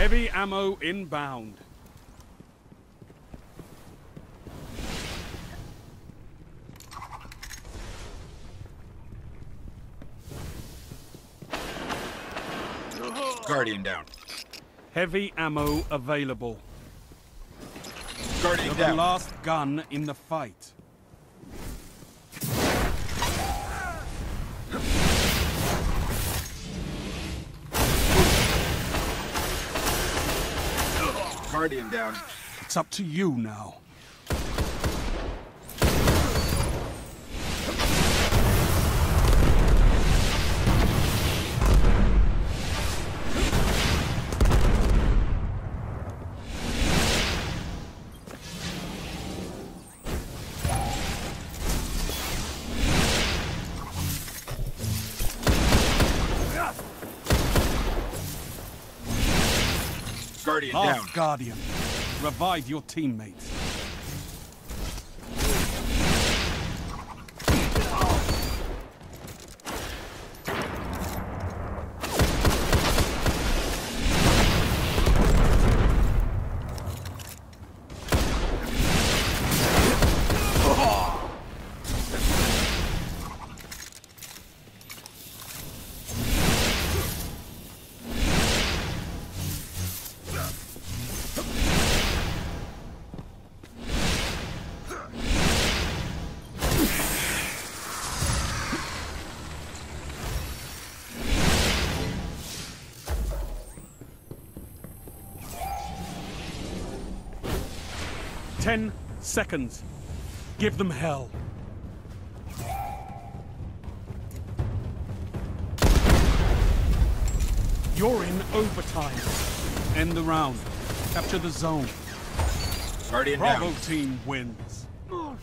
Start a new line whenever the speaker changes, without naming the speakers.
Heavy ammo inbound.
Guardian down.
Heavy ammo available.
Guardian
You're the last gun in the fight.
Guardian down.
It's up to you now.
Guardian
Half
down.
Guardian. Revive your teammates. Ten seconds. Give them hell. You're in overtime. End the round. Capture the zone.
Guardian
Bravo
down.
team wins. Oh.